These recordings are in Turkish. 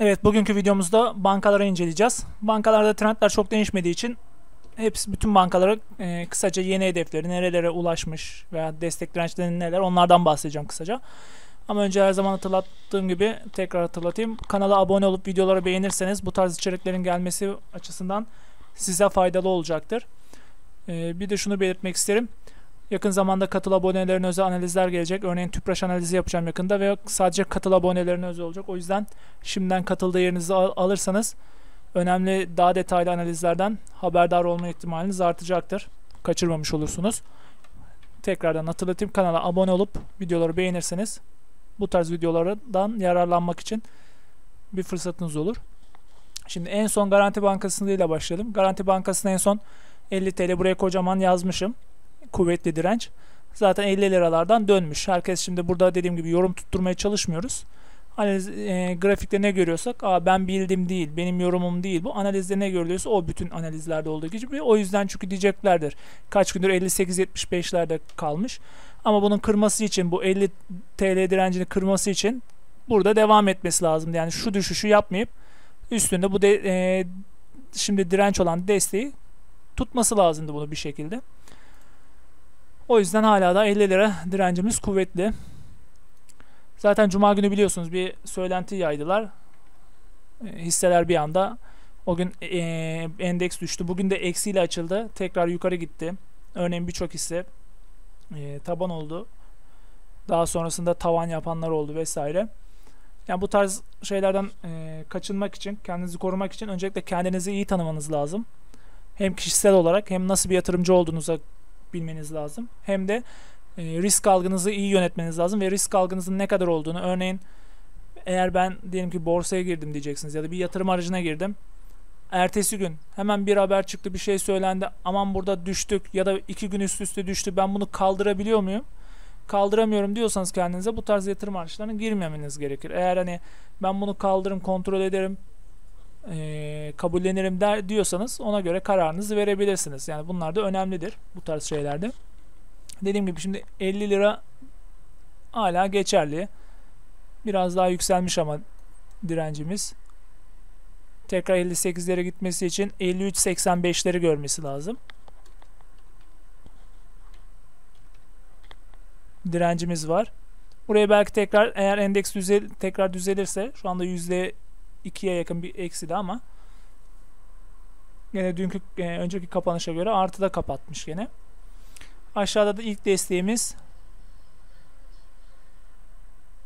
Evet bugünkü videomuzda bankaları inceleyeceğiz. Bankalarda trendler çok değişmediği için hepsi bütün bankalara e, kısaca yeni hedefleri nerelere ulaşmış veya destek dirençleri neler onlardan bahsedeceğim kısaca. Ama önce her zaman hatırlattığım gibi tekrar hatırlatayım. Kanala abone olup videoları beğenirseniz bu tarz içeriklerin gelmesi açısından size faydalı olacaktır. E, bir de şunu belirtmek isterim. Yakın zamanda katıl abonelerine özel analizler gelecek. Örneğin tüpraş analizi yapacağım yakında ve sadece katıl abonelerine özel olacak. O yüzden şimdiden katılda yerinizi al alırsanız önemli daha detaylı analizlerden haberdar olma ihtimaliniz artacaktır. Kaçırmamış olursunuz. Tekrardan hatırlatayım kanala abone olup videoları beğenirseniz bu tarz videolardan yararlanmak için bir fırsatınız olur. Şimdi en son Garanti Bankası ile başlayalım. Garanti Bankası'na en son 50 TL buraya kocaman yazmışım kuvvetli direnç. Zaten 50 liralardan dönmüş. Herkes şimdi burada dediğim gibi yorum tutturmaya çalışmıyoruz. Analiz, e, grafikte ne görüyorsak Aa, ben bildim değil, benim yorumum değil. Bu analizde ne görülüyorsa o bütün analizlerde olduğu gibi. O yüzden çünkü diyeceklerdir. Kaç gündür 58-75'lerde kalmış. Ama bunun kırması için bu 50 TL direncini kırması için burada devam etmesi lazım. Yani şu düşüşü yapmayıp üstünde bu de, e, şimdi direnç olan desteği tutması lazımdı bunu bir şekilde. O yüzden hala da 50 lira direncimiz kuvvetli. Zaten cuma günü biliyorsunuz bir söylenti yaydılar. E, hisseler bir anda o gün e, endeks düştü. Bugün de eksiyle açıldı. Tekrar yukarı gitti. Örneğin birçok hisse e, taban oldu. Daha sonrasında tavan yapanlar oldu vesaire. Yani bu tarz şeylerden e, kaçınmak için, kendinizi korumak için öncelikle kendinizi iyi tanımanız lazım. Hem kişisel olarak hem nasıl bir yatırımcı olduğunuza bilmeniz lazım. Hem de e, risk algınızı iyi yönetmeniz lazım ve risk algınızın ne kadar olduğunu örneğin eğer ben diyelim ki borsaya girdim diyeceksiniz ya da bir yatırım aracına girdim. Ertesi gün hemen bir haber çıktı bir şey söylendi aman burada düştük ya da iki gün üst üste düştü ben bunu kaldırabiliyor muyum? Kaldıramıyorum diyorsanız kendinize bu tarz yatırım araçlarına girmemeniz gerekir. Eğer hani ben bunu kaldırım kontrol ederim e, kabullenirim der diyorsanız ona göre kararınızı verebilirsiniz. Yani bunlar da önemlidir bu tarz şeylerde. Dediğim gibi şimdi 50 lira hala geçerli. Biraz daha yükselmiş ama direncimiz. Tekrar 58'lere gitmesi için 53.85'leri görmesi lazım. Direncimiz var. Buraya belki tekrar eğer endeks düzel tekrar düzelirse şu anda yüzde 2'ye yakın bir eksidi ama gene dünkü e, önceki kapanışa göre artıda kapatmış gene. Aşağıda da ilk desteğimiz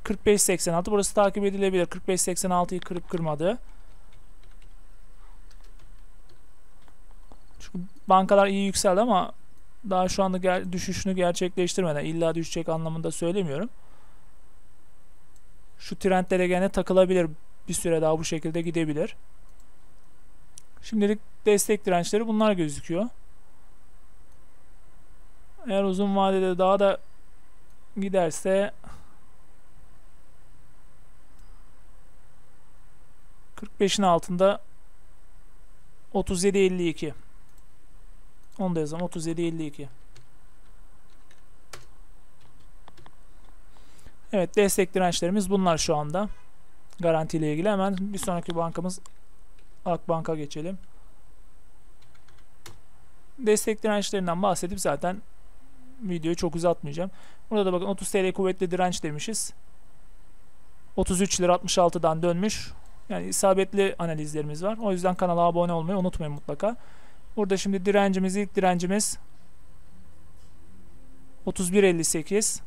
45.86. Burası takip edilebilir. 45.86'yı kırıp kırmadı. Çünkü bankalar iyi yükseldi ama daha şu anda ger düşüşünü gerçekleştirmeden illa düşecek anlamında söylemiyorum. Şu trendlere gene takılabilir bir süre daha bu şekilde gidebilir. Şimdilik destek dirençleri bunlar gözüküyor. Eğer uzun vadede daha da giderse 45'in altında 37.52 onu da yazalım 37.52 Evet destek dirençlerimiz bunlar şu anda garantiyle ilgili. Hemen bir sonraki bankamız Akbank'a geçelim. Destek dirençlerinden bahsedip zaten videoyu çok uzatmayacağım. Burada da bakın 30 TL kuvvetli direnç demişiz. 33 lira 66'dan dönmüş. Yani isabetli analizlerimiz var. O yüzden kanala abone olmayı unutmayın mutlaka. Burada şimdi direncimiz ilk direncimiz 31.58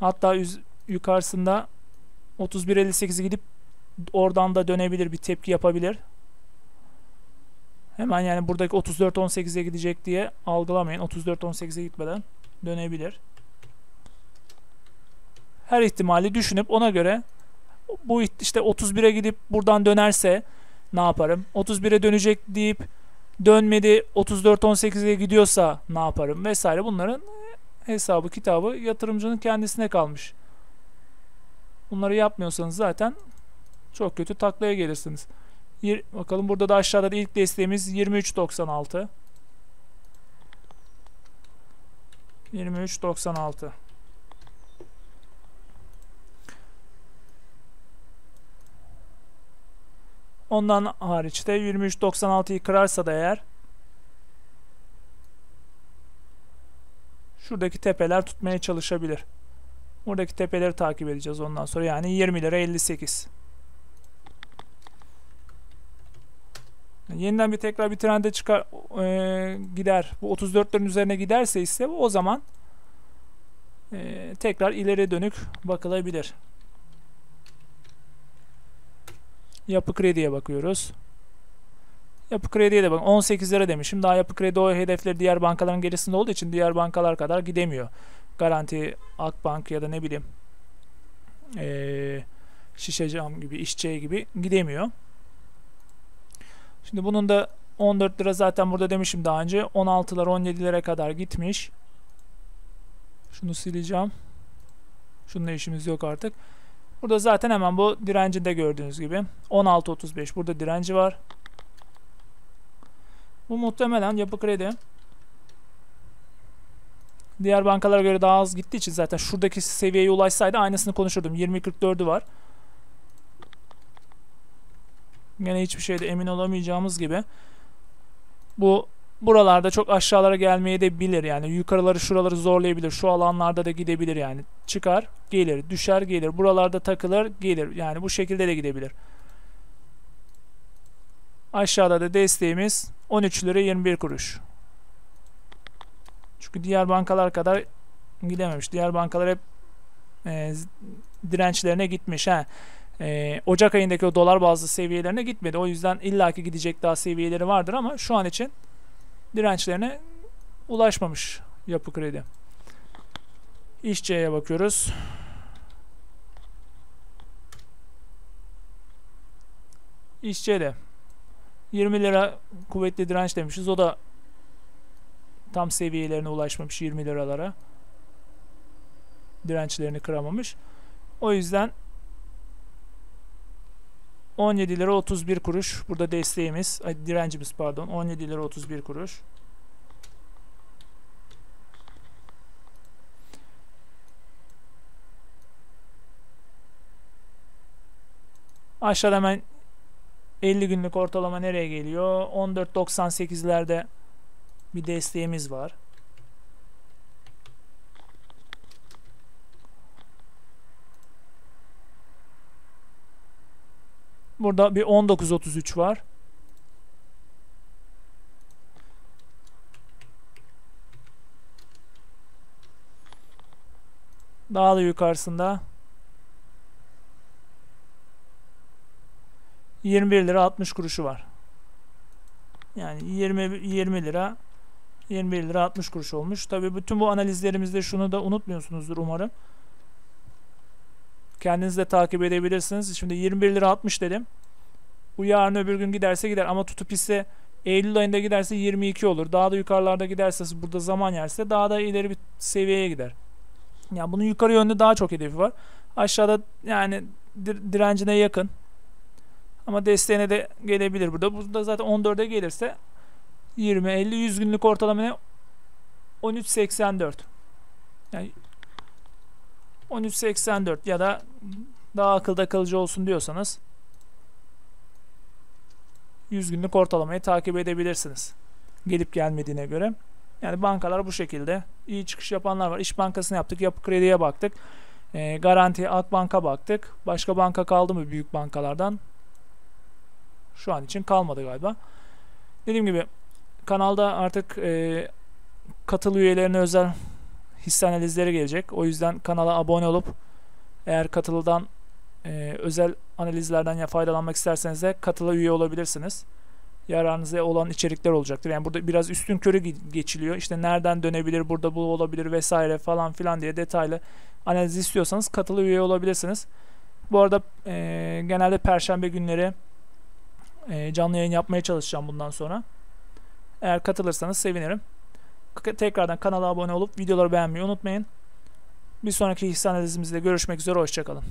Hatta yukarısında 31.58'e gidip oradan da dönebilir bir tepki yapabilir. Hemen yani buradaki 34.18'e gidecek diye algılamayın. 34.18'e gitmeden dönebilir. Her ihtimali düşünüp ona göre bu işte 31'e gidip buradan dönerse ne yaparım? 31'e dönecek deyip dönmedi 34-18'e gidiyorsa ne yaparım vesaire bunların hesabı kitabı yatırımcının kendisine kalmış. Bunları yapmıyorsanız zaten çok kötü taklaya gelirsiniz. Yir, bakalım burada da aşağıda da ilk desteğimiz 23.96. 23.96 Ondan hariç de 23.96'yı kırarsa da eğer şuradaki tepeler tutmaya çalışabilir. Buradaki tepeleri takip edeceğiz ondan sonra. Yani 20 lira 58. Yeniden bir tekrar bir trende çıkar e, gider. Bu 34'lerin üzerine giderse ise o zaman e, tekrar ileri dönük bakılabilir. Yapı krediye bakıyoruz. Yapı krediye de bak 18 lira demişim. Daha yapı kredi o hedefleri diğer bankaların gerisinde olduğu için diğer bankalar kadar gidemiyor. Garanti, Akbank ya da ne bileyim ee, Şişecam gibi, İşçe gibi gidemiyor. Şimdi bunun da 14 lira zaten burada demişim daha önce. 16'lar 17'lere kadar gitmiş. Şunu sileceğim. Şununla işimiz yok artık. Burada zaten hemen bu direncinde gördüğünüz gibi. 16.35 burada direnci var. Bu muhtemelen yapı kredi. Diğer bankalara göre daha az gittiği için zaten şuradaki seviyeye ulaşsaydı aynısını konuşurdum. 20.44'ü var. Yine hiçbir şeyde emin olamayacağımız gibi. Bu buralarda çok aşağılara gelmeye de bilir yani yukarıları şuraları zorlayabilir şu alanlarda da gidebilir yani çıkar gelir düşer gelir buralarda takılır gelir yani bu şekilde de gidebilir aşağıda da desteğimiz 13 lira 21 kuruş. Çünkü diğer bankalar kadar gidememiş. Diğer bankalar hep e, dirençlerine gitmiş. Ha e, Ocak ayındaki o dolar bazlı seviyelerine gitmedi. O yüzden illaki gidecek daha seviyeleri vardır ama şu an için dirençlerine ulaşmamış yapı kredi. İşçiye bakıyoruz. İşçiye de 20 lira kuvvetli direnç demişiz. O da tam seviyelerine ulaşmamış 20 liralara. Dirençlerini kıramamış. O yüzden 17 lira 31 kuruş. Burada desteğimiz, direncimiz pardon. 17 lira 31 kuruş. Aşağıda hemen 50 günlük ortalama nereye geliyor? 14.98'lerde bir desteğimiz var. Burada bir 19.33 var. Daha da yukarısında 21 lira 60 kuruşu var. Yani 20 20 lira 21 lira 60 kuruş olmuş. Tabii bütün bu analizlerimizde şunu da unutmuyorsunuzdur umarım. Kendiniz de takip edebilirsiniz. Şimdi 21 lira 60 dedim. Bu yarın öbür gün giderse gider ama tutup ise Eylül ayında giderse 22 olur. Daha da yukarılarda giderse burada zaman yerse daha da ileri bir seviyeye gider. Yani bunun yukarı yönde daha çok hedefi var. Aşağıda yani direncine yakın. Ama desteğine de gelebilir burada. Burada zaten 14'e gelirse 20, 50, 100 günlük ortalama ne? 13.84. Yani 13.84 ya da daha akılda kalıcı olsun diyorsanız 100 günlük ortalamayı takip edebilirsiniz. Gelip gelmediğine göre. Yani bankalar bu şekilde. iyi çıkış yapanlar var. İş Bankası'na yaptık. Yapı Kredi'ye baktık. E, Garanti Akbank'a baktık. Başka banka kaldı mı büyük bankalardan? Şu an için kalmadı galiba. Dediğim gibi kanalda artık e, katıl üyelerine özel hisse analizleri gelecek. O yüzden kanala abone olup eğer katıldan e, özel analizlerden ya faydalanmak isterseniz de katıla üye olabilirsiniz. Yararınıza olan içerikler olacaktır. Yani burada biraz üstün körü geçiliyor. İşte nereden dönebilir, burada bu olabilir vesaire falan filan diye detaylı analiz istiyorsanız katıla üye olabilirsiniz. Bu arada e, genelde perşembe günleri e, canlı yayın yapmaya çalışacağım bundan sonra. Eğer katılırsanız sevinirim. Tekrardan kanala abone olup videoları beğenmeyi unutmayın. Bir sonraki hisse analizimizde görüşmek üzere. Hoşçakalın.